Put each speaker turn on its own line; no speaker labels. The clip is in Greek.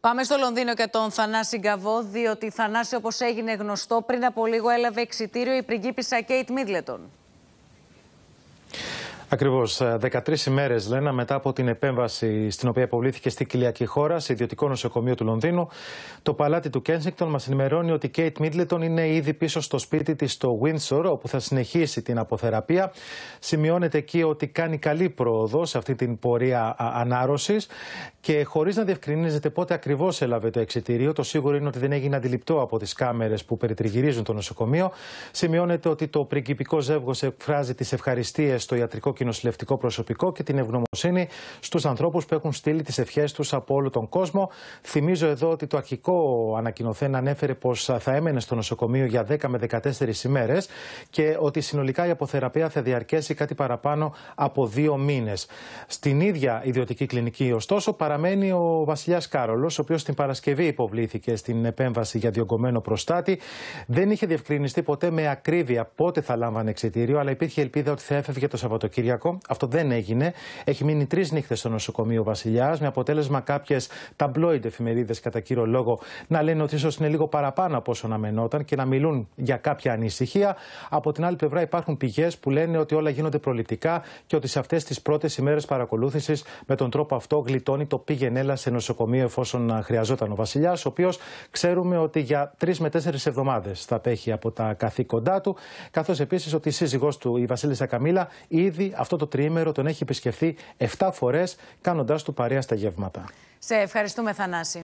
Πάμε στο Λονδίνο και τον Θανάση Γκαβό, διότι Θανάση, όπως έγινε γνωστό, πριν από λίγο έλαβε εξιτήριο η πριγκίπισσα Κέιτ Μίτλετον.
Ακριβώς. 13 ημέρες, λένε, μετά από την επέμβαση στην οποία υποβλήθηκε στη κοιλιακή χώρα, σε ιδιωτικό νοσοκομείο του Λονδίνου, το παλάτι του Κένσιγκτον μας ενημερώνει ότι η Κέιτ Μίτλετον είναι ήδη πίσω στο σπίτι της στο Windsor, όπου θα συνεχίσει την αποθεραπεία. Σημειώνεται εκεί ότι κάνει καλή πρόοδο σε αυτή την πορεία ανάρρωσης και χωρίς να διευκρινίζεται πότε ακριβώς έλαβε το εξητήριο, το σίγουρο είναι ότι δεν έγινε αντιληπτό από τις κάμερες που περιτριγυρίζουν το νοσοκομείο. Σημειώνεται ότι το πριγκυπικό ζεύγος εκφράζει τις ευχαριστίες στο ιατρικό και νοσηλευτικό προσωπικό και την ευγνωμοσύνη στους ανθρώπους που έχουν στείλει τις ευχές τους από όλο τον κόσμο. Θυμίζω εδώ ότι το αρχικό ανακοινωθέν ανέφερε πως θα έμενε στο νοσοκομείο για 10 με 14 ημέρες και ότι συνολικά η αποθεραπεία θα διαρκέσει κάτι παραπάνω από δύο μήνες. Στην ίδια ιδιωτική κλινική, ωστόσο, παραμένει ο Βασιλιάς Κάρολος, ο οποίος την Παρασκευή υποβλήθηκε στην επέμβαση για διωγγωμένο προστάτη. Δεν είχε διευκρινιστεί ποτέ με ακρίβεια πότε θα λάμβανε εξητήριο, αλλά υπήρχε ελπίδα ότι θα έφευγε το Σαββατοκύριακο αυτό δεν έγινε. Έχει μείνει τρεις νύχτες στο νοσοκομείο Βασιλιάς, με αποτέλεσμα κάποιες ταμπλόιντ εφημερίδες κατά κύριο λόγο να λένε ότι ίσως είναι λίγο παραπάνω από όσο αναμενόταν και να μιλούν για κάποια ανησυχία. Από την άλλη πλευρά υπάρχουν πηγές που λένε ότι όλα γίνονται προληπτικά και ότι σε αυτές τις πρώτες ημέρες παρακολούθησης με τον τρόπο αυτό γλιτώνει το πήγαινέλα σε νοσοκομείο εφόσον χρειαζόταν ο Βασιλιάς, ο οποίος ξέρουμε ότι για τρεις με τέσσερις εβδομάδες θα απέχει από τα καθήκοντά του, καθώς επίσης ότι η σύζυγός του, η Βασίλισσα Καμίλα, ήδη αυτό το τριήμερο τον έχει επισκεφθεί 7 φορές κάνοντας του παρέα στα γεύματα.
Σε ευχαριστούμε Θανάση.